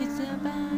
It's about.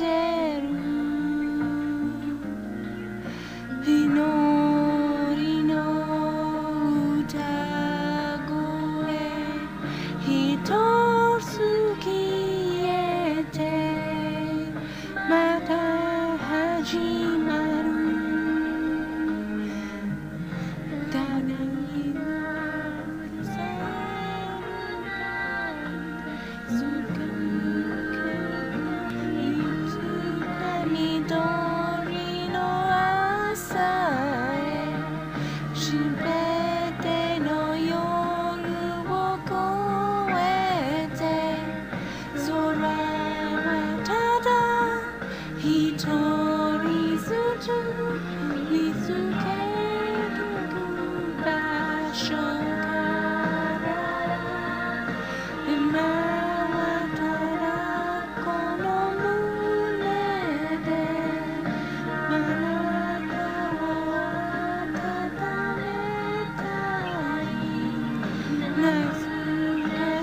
day.